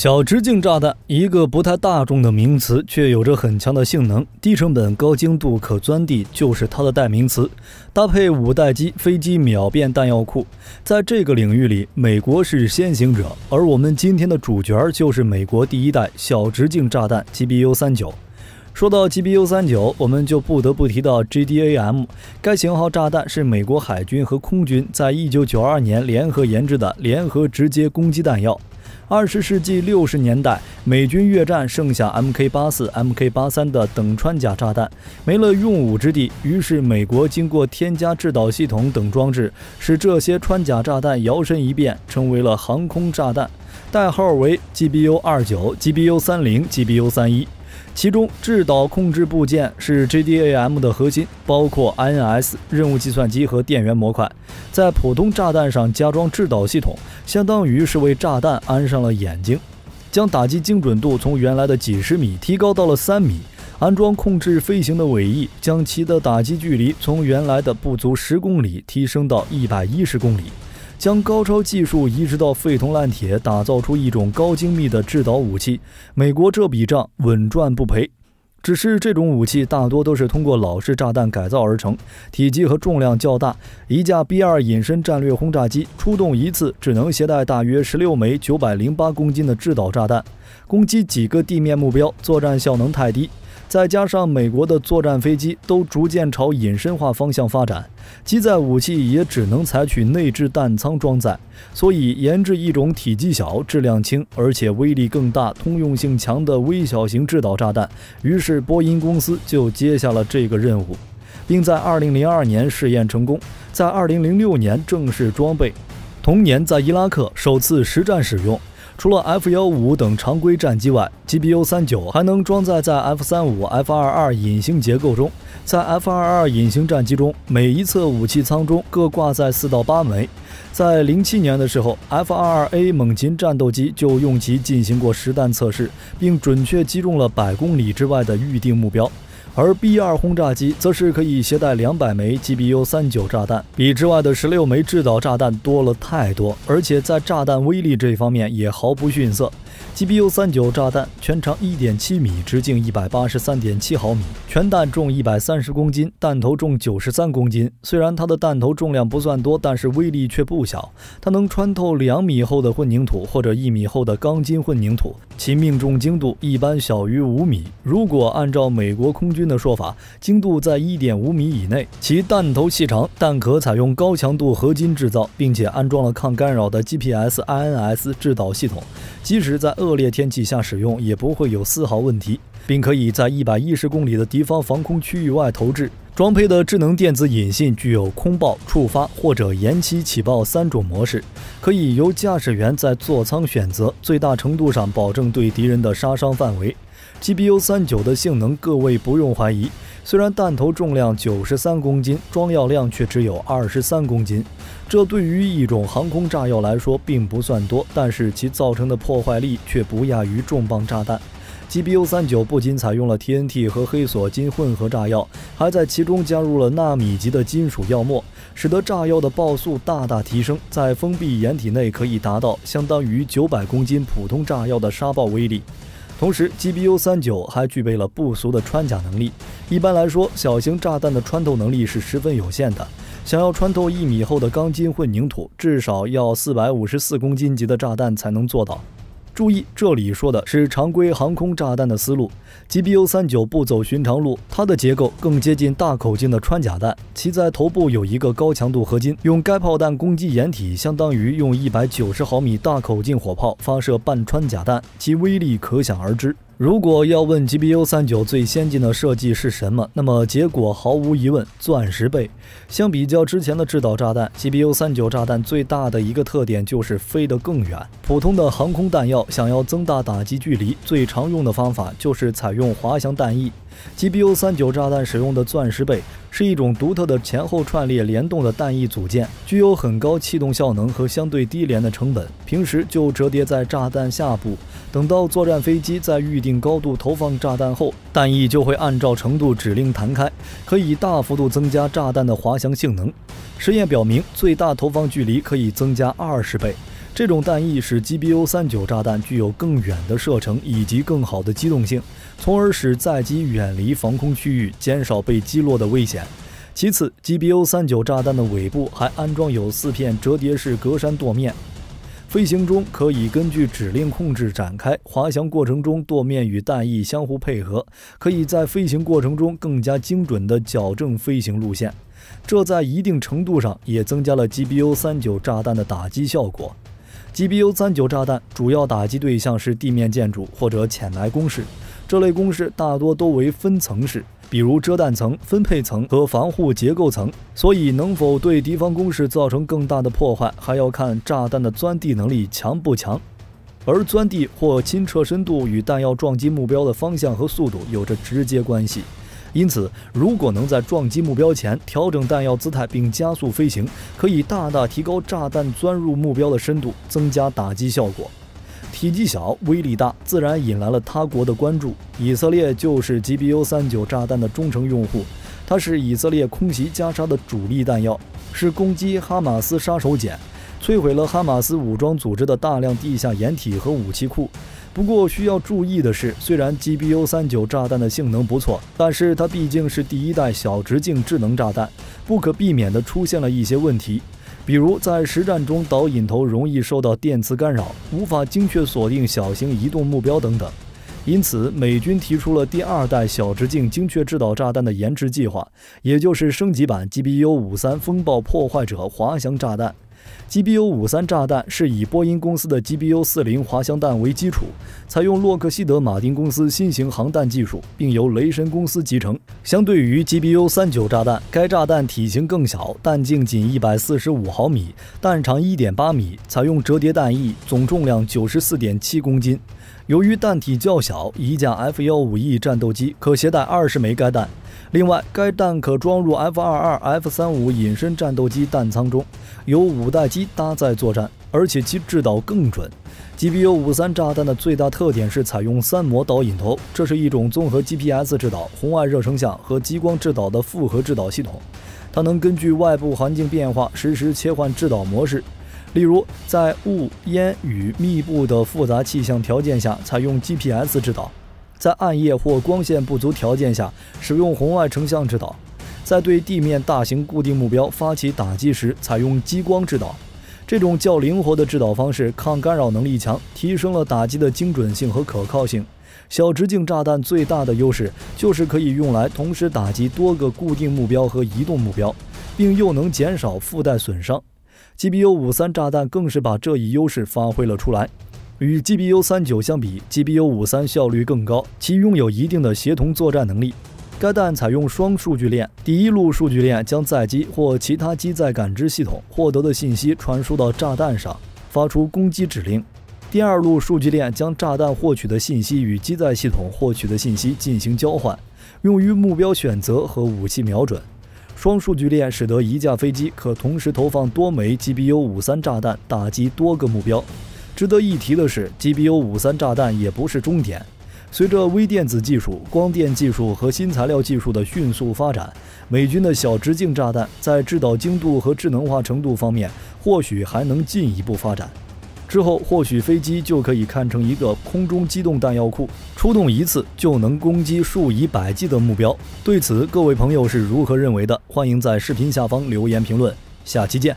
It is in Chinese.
小直径炸弹，一个不太大众的名词，却有着很强的性能，低成本、高精度，可钻地，就是它的代名词。搭配五代机飞机，秒变弹药库。在这个领域里，美国是先行者，而我们今天的主角就是美国第一代小直径炸弹 GBU 三九。说到 GBU 三九，我们就不得不提到 GDAM。该型号炸弹是美国海军和空军在一九九二年联合研制的联合直接攻击弹药。二十世纪六十年代，美军越战剩下 Mk 八四、Mk 八三的等穿甲炸弹，没了用武之地。于是，美国经过添加制导系统等装置，使这些穿甲炸弹摇身一变，成为了航空炸弹，代号为 GBU 二九、GBU 三零、GBU 三一。其中，制导控制部件是 JDAM 的核心，包括 INS 任务计算机和电源模块。在普通炸弹上加装制导系统，相当于是为炸弹安上了眼睛，将打击精准度从原来的几十米提高到了三米。安装控制飞行的尾翼，将其的打击距离从原来的不足十公里提升到一百一十公里。将高超技术移植到废铜烂铁，打造出一种高精密的制导武器。美国这笔账稳赚不赔。只是这种武器大多都是通过老式炸弹改造而成，体积和重量较大。一架 B-2 隐身战略轰炸机出动一次只能携带大约十六枚九百零八公斤的制导炸弹，攻击几个地面目标，作战效能太低。再加上美国的作战飞机都逐渐朝隐身化方向发展，机载武器也只能采取内置弹舱装载，所以研制一种体积小、质量轻，而且威力更大、通用性强的微小型制导炸弹。于是波音公司就接下了这个任务，并在2002年试验成功，在2006年正式装备，同年在伊拉克首次实战使用。除了 F 幺五等常规战机外，GBU 三九还能装载在 F 三五、F 二二隐形结构中。在 F 二二隐形战机中，每一侧武器舱中各挂载四到八枚。在零七年的时候，F 二二 A 猛禽战斗机就用其进行过实弹测试，并准确击中了百公里之外的预定目标。而 B-2 轰炸机则是可以携带两百枚 GBU-39 炸弹，比之外的十六枚制导炸弹多了太多，而且在炸弹威力这方面也毫不逊色。GBU-39 炸弹全长1.7米，直径183.7毫米，全弹重130公斤，弹头重93公斤。虽然它的弹头重量不算多，但是威力却不小。它能穿透两米厚的混凝土或者一米厚的钢筋混凝土，其命中精度一般小于五米。如果按照美国空军的说法，精度在一点五米以内。其弹头细长，弹壳采用高强度合金制造，并且安装了抗干扰的 GPS INS 制导系统，即使在恶劣天气下使用也不会有丝毫问题，并可以在一百一十公里的敌方防空区域外投掷。装配的智能电子引信具有空爆、触发或者延期起爆三种模式，可以由驾驶员在座舱选择，最大程度上保证对敌人的杀伤范围。GBU 三九的性能各位不用怀疑，虽然弹头重量九十三公斤，装药量却只有二十三公斤。这对于一种航空炸药来说并不算多，但是其造成的破坏力却不亚于重磅炸弹。GBU 三九不仅采用了 TNT 和黑索金混合炸药，还在其中加入了纳米级的金属药末，使得炸药的爆速大大提升，在封闭掩体内可以达到相当于九百公斤普通炸药的杀爆威力。同时，GBU 三九还具备了不俗的穿甲能力。一般来说，小型炸弹的穿透能力是十分有限的。想要穿透一米厚的钢筋混凝土，至少要四百五十四公斤级的炸弹才能做到。注意，这里说的是常规航空炸弹的思路。GBU 三九不走寻常路，它的结构更接近大口径的穿甲弹。其在头部有一个高强度合金，用该炮弹攻击掩体，相当于用一百九十毫米大口径火炮发射半穿甲弹，其威力可想而知。如果要问 GBU 三九最先进的设计是什么，那么结果毫无疑问，钻石背。相比较之前的制导炸弹，GBU 三九炸弹最大的一个特点就是飞得更远。普通的航空弹药想要增大打击距离，最常用的方法就是采用滑翔弹翼。GBU 三九炸弹使用的钻石背是一种独特的前后串列联动的弹翼组件，具有很高气动效能和相对低廉的成本。平时就折叠在炸弹下部，等到作战飞机在预定高度投放炸弹后，弹翼就会按照程度指令弹开，可以大幅度增加炸弹的滑翔性能。实验表明，最大投放距离可以增加二十倍。这种弹翼使 GBU-39 炸弹具有更远的射程以及更好的机动性，从而使载机远离防空区域，减少被击落的危险。其次，GBU-39 炸弹的尾部还安装有四片折叠式格栅舵面，飞行中可以根据指令控制展开。滑翔过程中，舵面与弹翼相互配合，可以在飞行过程中更加精准地矫正飞行路线。这在一定程度上也增加了 GBU-39 炸弹的打击效果。GBU-39 炸弹主要打击对象是地面建筑或者潜埋工事，这类工事大多都为分层式。比如遮弹层、分配层和防护结构层，所以能否对敌方工事造成更大的破坏，还要看炸弹的钻地能力强不强。而钻地或侵撤深度与弹药撞击目标的方向和速度有着直接关系。因此，如果能在撞击目标前调整弹药姿态并加速飞行，可以大大提高炸弹钻入目标的深度，增加打击效果。体积小、威力大，自然引来了他国的关注。以色列就是 GBU-39 炸弹的忠诚用户，它是以色列空袭加沙的主力弹药，是攻击哈马斯杀手锏，摧毁了哈马斯武装组织的大量地下掩体和武器库。不过需要注意的是，虽然 GBU-39 炸弹的性能不错，但是它毕竟是第一代小直径智能炸弹，不可避免地出现了一些问题。比如在实战中，导引头容易受到电磁干扰，无法精确锁定小型移动目标等等。因此，美军提出了第二代小直径精确制导炸弹的研制计划，也就是升级版 GBU-53 风暴破坏者滑翔炸弹。GBU-53 炸弹是以波音公司的 GBU-40 滑翔弹为基础，采用洛克希德马丁公司新型航弹技术，并由雷神公司集成。相对于 GBU-39 炸弹，该炸弹体型更小，弹径仅145毫米，弹长1.8米，采用折叠弹翼，总重量94.7公斤。由于弹体较小，一架 F-15E 战斗机可携带20枚该弹。另外，该弹可装入 F-22、F-35 隐身战斗机弹舱中，由五代机搭载作战，而且其制导更准。GBU-53 炸弹的最大特点是采用三模导引头，这是一种综合 GPS 制导、红外热成像和激光制导的复合制导系统。它能根据外部环境变化实时切换制导模式，例如在雾、烟、雨密布的复杂气象条件下，采用 GPS 制导。在暗夜或光线不足条件下，使用红外成像制导；在对地面大型固定目标发起打击时，采用激光制导。这种较灵活的制导方式，抗干扰能力强，提升了打击的精准性和可靠性。小直径炸弹最大的优势就是可以用来同时打击多个固定目标和移动目标，并又能减少附带损伤。GBU-53 炸弹更是把这一优势发挥了出来。与 GBU-39 相比，GBU-53 效率更高，其拥有一定的协同作战能力。该弹采用双数据链，第一路数据链将载机或其他机载感知系统获得的信息传输到炸弹上，发出攻击指令；第二路数据链将炸弹获取的信息与机载系统获取的信息进行交换，用于目标选择和武器瞄准。双数据链使得一架飞机可同时投放多枚 GBU-53 炸弹，打击多个目标。值得一提的是，GBU-53 炸弹也不是终点。随着微电子技术、光电技术和新材料技术的迅速发展，美军的小直径炸弹在制导精度和智能化程度方面，或许还能进一步发展。之后，或许飞机就可以看成一个空中机动弹药库，出动一次就能攻击数以百计的目标。对此，各位朋友是如何认为的？欢迎在视频下方留言评论。下期见。